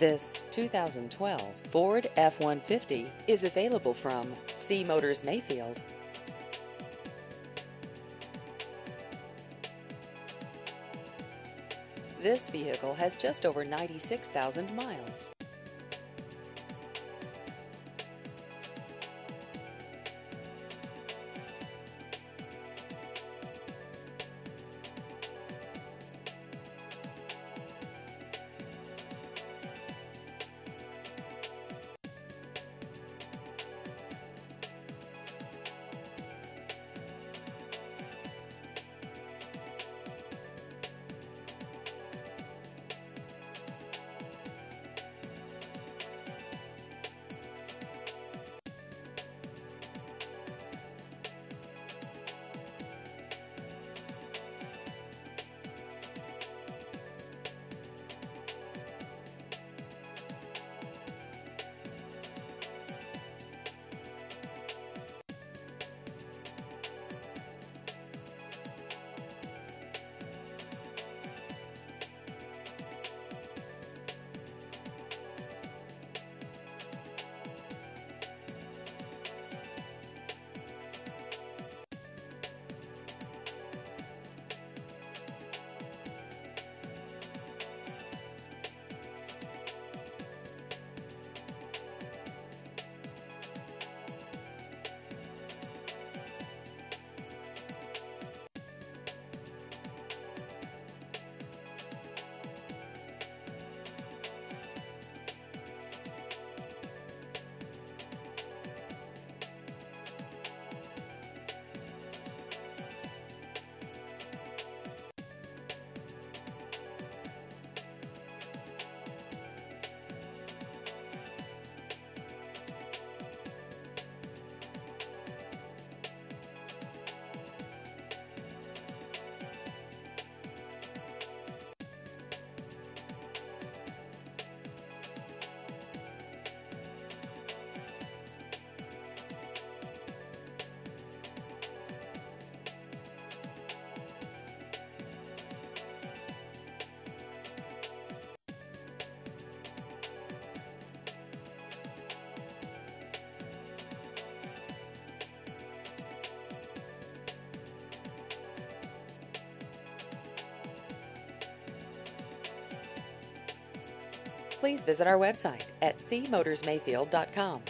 This 2012 Ford F-150 is available from Seay Motors Mayfield. This vehicle has just over 96,000 miles. Please visit our website at seaymotorsmayfield.com.